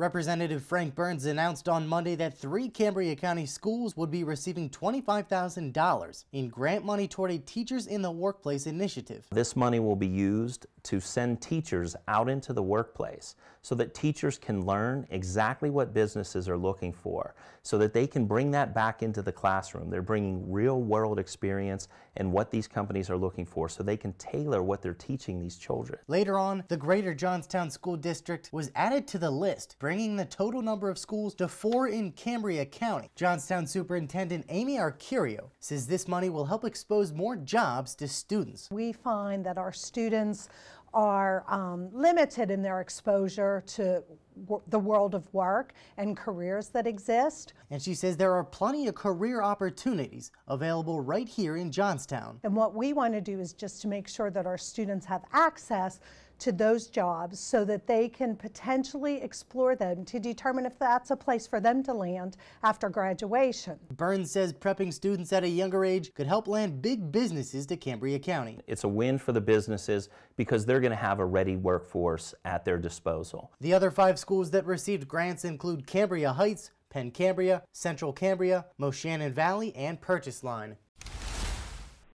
Representative Frank Burns announced on Monday that three Cambria County schools would be receiving $25,000 in grant money toward a Teachers in the Workplace initiative. This money will be used to send teachers out into the workplace so that teachers can learn exactly what businesses are looking for so that they can bring that back into the classroom. They're bringing real world experience and what these companies are looking for so they can tailor what they're teaching these children. Later on, the Greater Johnstown School District was added to the list, bringing the total number of schools to four in Cambria County. Johnstown Superintendent Amy Arcurio says this money will help expose more jobs to students. We find that our students are um, limited in their exposure to the world of work and careers that exist. And she says there are plenty of career opportunities available right here in Johnstown. And what we want to do is just to make sure that our students have access to those jobs so that they can potentially explore them to determine if that's a place for them to land after graduation. Burns says prepping students at a younger age could help land big businesses to Cambria County. It's a win for the businesses because they're going to have a ready workforce at their disposal. The other five schools that received grants include Cambria Heights, Penn Cambria, Central Cambria, Moshannon Valley, and Purchase Line.